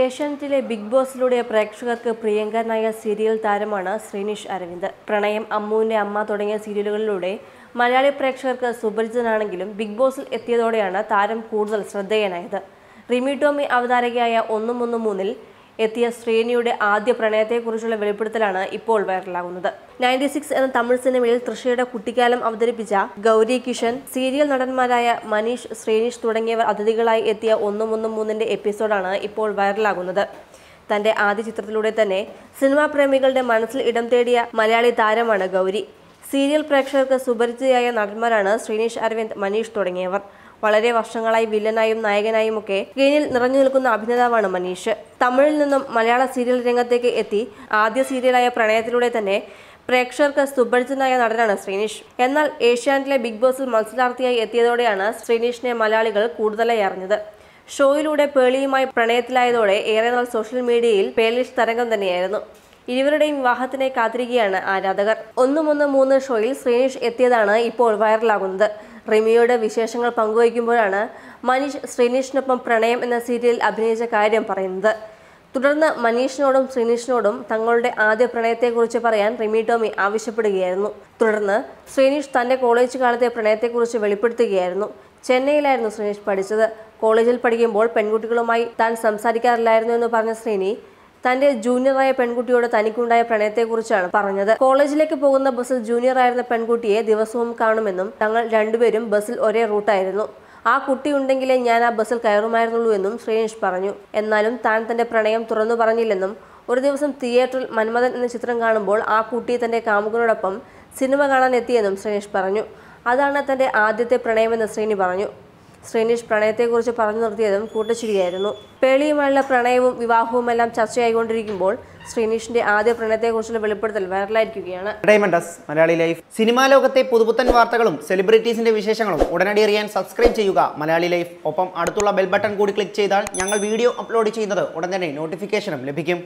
ഏഷ്യാനെറ്റിലെ ബിഗ് ബോസിലൂടെ പ്രേക്ഷകർക്ക് പ്രിയങ്കരനായ സീരിയൽ താരമാണ് ശ്രീനിഷ് അരവിന്ദ്. പ്രണയം അമ്മുവിന്റെ അമ്മ തുടങ്ങിയ സീരിയലുകളിലൂടെ മലയാളി പ്രേക്ഷകർക്ക് സുപരിചിതനാണെങ്കിലും ബിഗ് ബോസിൽ എത്തിയതോടെയാണ് താരം കൂടുതൽ ശ്രദ്ധേയനായത്. റിമി ടോമി അവതാരകയായ ഒന്നും ഒന്ന് മൂന്നിൽ എത്തിയ ശ്രേണിയുടെ ആദ്യ പ്രണയത്തെക്കുറിച്ചുള്ള വെളിപ്പെടുത്തലാണ് ഇപ്പോൾ വൈറലാകുന്നത്. നയന്റി സിക്സ് എന്ന തമിഴ് സിനിമയിൽ തൃഷയുടെ കുട്ടിക്കാലം അവതരിപ്പിച്ച ഗൗരി കിഷൻ സീരിയൽ നടന്മാരായ മനീഷ് ശ്രീനിഷ് തുടങ്ങിയവർ അതിഥികളായി എത്തിയ ഒന്നും ഒന്നും മൂന്നിന്റെ എപ്പിസോഡാണ് ഇപ്പോൾ വൈറലാകുന്നത്. തന്റെ ആദ്യ ചിത്രത്തിലൂടെ തന്നെ സിനിമാ പ്രേമികളുടെ മനസ്സിൽ ഇടം തേടിയ മലയാളി താരമാണ് ഗൗരി. സീരിയൽ പ്രേക്ഷകർക്ക് സുപരിചിതയായ നടന്മാരാണ് ശ്രീനിഷ് അരവിന്ദ് മനീഷ് തുടങ്ങിയവർ. വളരെ വർഷങ്ങളായി വില്ലനായും നായകനായും ഒക്കെ സ്ക്രീനിൽ നിറഞ്ഞു നിൽക്കുന്ന അഭിനേതാവാണ് മനീഷ്. തമിഴിൽ നിന്നും മലയാള സീരിയൽ രംഗത്തേക്ക് എത്തി ആദ്യ സീരിയലായ പ്രണയത്തിലൂടെ തന്നെ പ്രേക്ഷകർക്ക് സുപരിചിതനായ നടനാണ് ശ്രീനിഷ്. എന്നാൽ ഏഷ്യാനെറ്റിലെ ബിഗ് ബോസിൽ മത്സരാർത്ഥിയായി എത്തിയതോടെയാണ് ശ്രീനിഷിനെ മലയാളികൾ കൂടുതലായി അറിഞ്ഞത്. ഷോയിലൂടെ പേളിയുമായി പ്രണയത്തിലായതോടെ ഏറെ നാൾ സോഷ്യൽ മീഡിയയിൽ പേലിഷ് തരംഗം തന്നെയായിരുന്നു. ഇരുവരുടെയും വിവാഹത്തിനെ കാത്തിരിക്കുകയാണ് ആരാധകർ. ഒന്നും ഒന്ന് മൂന്ന് ഷോയിൽ ശ്രീനിഷ് എത്തിയതാണ് ഇപ്പോൾ വൈറലാകുന്നത്. റിമിയുടെ വിശേഷങ്ങൾ പങ്കുവയ്ക്കുമ്പോഴാണ് മനീഷ് ശ്രീനീഷിനൊപ്പം പ്രണയം എന്ന സീരിയലിൽ അഭിനയിച്ച കാര്യം പറയുന്നത്. തുടർന്ന് മനീഷിനോടും ശ്രീനീഷിനോടും തങ്ങളുടെ ആദ്യ പ്രണയത്തെക്കുറിച്ച് പറയാൻ റിമി ടോമി ആവശ്യപ്പെടുകയായിരുന്നു. തുടർന്ന് ശ്രീനീഷ് തന്റെ കോളേജ് കാലത്തെ പ്രണയത്തെക്കുറിച്ച് വെളിപ്പെടുത്തുകയായിരുന്നു. ചെന്നൈയിലായിരുന്നു ശ്രീനീഷ് പഠിച്ചത്. കോളേജിൽ പഠിക്കുമ്പോൾ പെൺകുട്ടികളുമായി താൻ സംസാരിക്കാറില്ലായിരുന്നു എന്ന് പറഞ്ഞ ശ്രീനി തന്റെ ജൂനിയറായ പെൺകുട്ടിയോട് തനിക്കുണ്ടായ പ്രണയത്തെക്കുറിച്ചാണ് പറഞ്ഞത്. കോളേജിലേക്ക് പോകുന്ന ബസ്സിൽ ജൂനിയർ ആയിരുന്ന പെൺകുട്ടിയെ ദിവസവും കാണുമെന്നും തങ്ങൾ രണ്ടുപേരും ബസ്സിൽ ഒരേ റൂട്ടായിരുന്നു ആ കുട്ടി ഉണ്ടെങ്കിലേ ഞാൻ ആ ബസ്സിൽ കയറുമായിരുന്നുള്ളൂ എന്നും ശ്രീനിഷ് പറഞ്ഞു. എന്നാലും താൻ തന്റെ പ്രണയം തുറന്നു പറഞ്ഞില്ലെന്നും ഒരു ദിവസം തിയേറ്ററിൽ മന്മഥൻ എന്ന ചിത്രം കാണുമ്പോൾ ആ കുട്ടി തന്റെ കാമുകനോടൊപ്പം സിനിമ കാണാൻ എത്തിയെന്നും ശ്രീനിഷ് പറഞ്ഞു. അതാണ് തന്റെ ആദ്യത്തെ പ്രണയമെന്ന് ശ്രീനി പറഞ്ഞു. ശ്രീനിഷ് പ്രണയത്തെക്കുറിച്ച് പറഞ്ഞു നിർത്തിയതും കൂട്ടച്ചിരിയായിരുന്നു. പേളിയുമായുള്ള പ്രണയവും വിവാഹവുമെല്ലാം ചർച്ചയായിക്കൊണ്ടിരിക്കുമ്പോൾ ശ്രീനിഷിന്റെ ആദ്യ പ്രണയത്തെക്കുറിച്ചുള്ള വെളിപ്പെടുത്തൽ വൈറലായിരിക്കുകയാണ്. മലയാളി ലൈഫ്. സിനിമാ ലോകത്തെ പുതുപുത്തൻ വാർത്തകളും സെലിബ്രിറ്റീസിന്റെ വിശേഷങ്ങളും ഉടനടി അറിയാൻ സബ്സ്ക്രൈബ് ചെയ്യുക. മലയാളി ലൈഫ്. ഒപ്പം അടുത്തുള്ള ബെൽ ബട്ടൺ കൂടി ക്ലിക്ക് ചെയ്താൽ ഞങ്ങൾ വീഡിയോ അപ്ലോഡ് ചെയ്യുന്നത് ഉടൻ തന്നെ നോട്ടിഫിക്കേഷനും ലഭിക്കും.